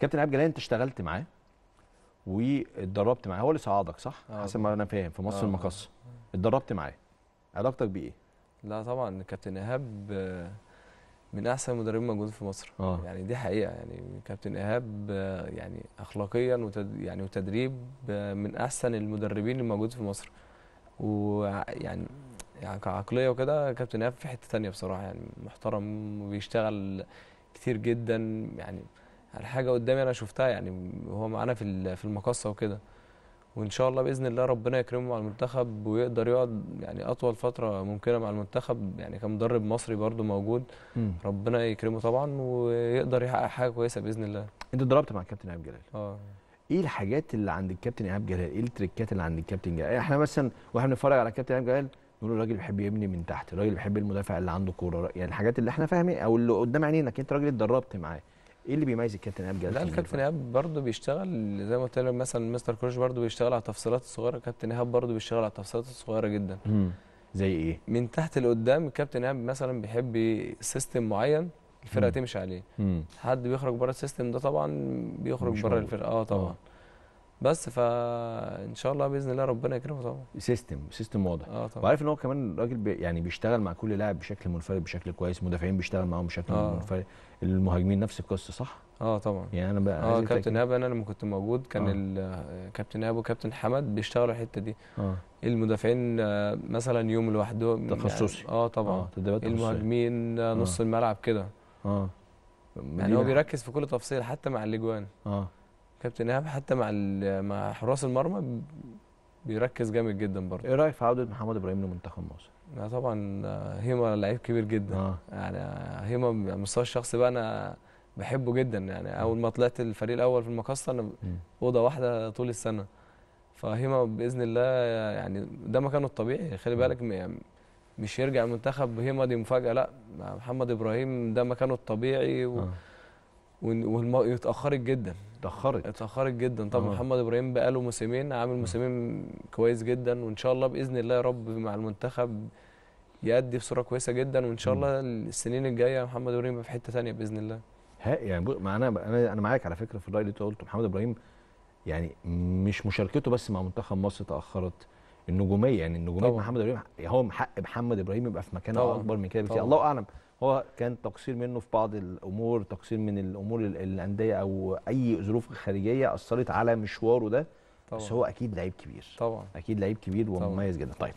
كابتن ايهاب جلال انت اشتغلت معاه واتدربت معاه. هو اللي صعدك صح؟ آه. حسب ما أنا فاهم في مصر آه. المقصه اتدربت معاه. علاقتك بايه لا طبعا كابتن إيهاب آه، من أحسن المدربين موجودين في مصر. آه. يعني دي حقيقة يعني كابتن إيهاب آه، يعني اخلاقيا وتد يعني وتدريب آه، من أحسن المدربين اللي موجودين في مصر. ويعني يعني كعقلية وكده كابتن إيهاب في حتة تانية بصراحة. يعني محترم وبيشتغل كتير جدا. يعني على حاجة قدامي أنا شفتها يعني وهو معانا في في المقصة وكده. وإن شاء الله بإذن الله ربنا يكرمه مع المنتخب ويقدر يقعد يعني أطول فترة ممكنة مع المنتخب. يعني كمدرب مصري برضو موجود. مم. ربنا يكرمه طبعا ويقدر يحقق حاجة كويسة بإذن الله. أنت اتدربت مع الكابتن إيهاب جلال. آه. إيه الحاجات اللي عند الكابتن إيهاب جلال؟ إيه التريكات اللي عند الكابتن جلال؟ إحنا مثلا وإحنا بنتفرج على الكابتن إيهاب جلال نقول الراجل بيحب يبني من تحت الراجل بيحب المدافع اللي عنده كورة. يعني الحاجات اللي إحنا فاهمين أو اللي قدام عينينا انت راجل اتدربت معاه. إيه اللي بيميز الكابتن إيهاب جلال لا الكابتن؟ إيهاب برضه بيشتغل زي ما قلت لك مثلا مستر كروش برضه بيشتغل على التفصيلات الصغيرة الكابتن إيهاب برضه بيشتغل على التفصيلات الصغيرة جدا مم. زي إيه من تحت لقدام الكابتن إيهاب مثلا بيحب system معين الفرقة مم. تمشي عليه مم. حد بيخرج بره ال system ده طبعا بيخرج بره. الفرقة آه طبعا آه. بس فان شاء الله بإذن الله ربنا يكرمه طبعا system system واضح آه طبعا وعارف إن هو كمان راجل بي يعني بيشتغل مع كل لاعب بشكل منفرد بشكل كويس مدافعين بيشتغل معاهم بشكل آه. منفرد المهاجمين نفس القصة صح آه طبعا يعني أنا بقى آه كابتن. ايهاب أنا لما كنت موجود كان آه. كابتن ايهاب وكابتن حمد بيشتغلوا الحتة دي آه المدافعين آه، مثلا يوم لوحدهم تخصصي. يعني آه طبعا تدريبات تخصصية. المهاجمين آه، نص آه. الملعب كده آه يعني هو بيركز في كل تفصيل حتى مع الأجوان آه كابتن إيهاب حتى مع مع حراس المرمى بيركز جامد جدا برضه. إيه رأيك في عودة محمد إبراهيم لمنتخب مصر؟ لا طبعا آه، هيما لعيب كبير جدا. آه. يعني آه، هيما على المستوى الشخصي بقى أنا بحبه جدا. يعني أول ما طلعت الفريق الأول في المقصه أنا. أوضة واحدة طول السنة. فهيما بإذن الله يعني ده مكانه الطبيعي. خلي بالك م- يعني مش يرجع المنتخب هيما دي مفاجأة. لا محمد إبراهيم ده مكانه الطبيعي و... آه. واتاخرت جدا. اتأخرت اتأخرت جدا طبعا آه. محمد إبراهيم بقاله موسمين عامل موسمين كويس جدا وإن شاء الله بإذن الله يا رب مع المنتخب يأدي بصورة كويسة جدا وإن شاء. الله السنين الجاية محمد إبراهيم في حتة ثانية بإذن الله ها يعني أنا أنا أنا معاك على فكرة في الرأي اللي أنت قلته محمد إبراهيم يعني مش مشاركته بس مع منتخب مصر تأخرت النجومية يعني النجومية طبعا. محمد إبراهيم هو حق محمد إبراهيم يبقى في مكانة. أكبر من كده بكتير. الله أعلم هو كان تقصير منه في بعض الأمور تقصير من الأمور ال- الأندية أو أي ظروف خارجية أثرت على مشواره ده طبعا. بس هو أكيد لعيب كبير. طبعا. أكيد لعيب كبير. ومميز جدا. طيب.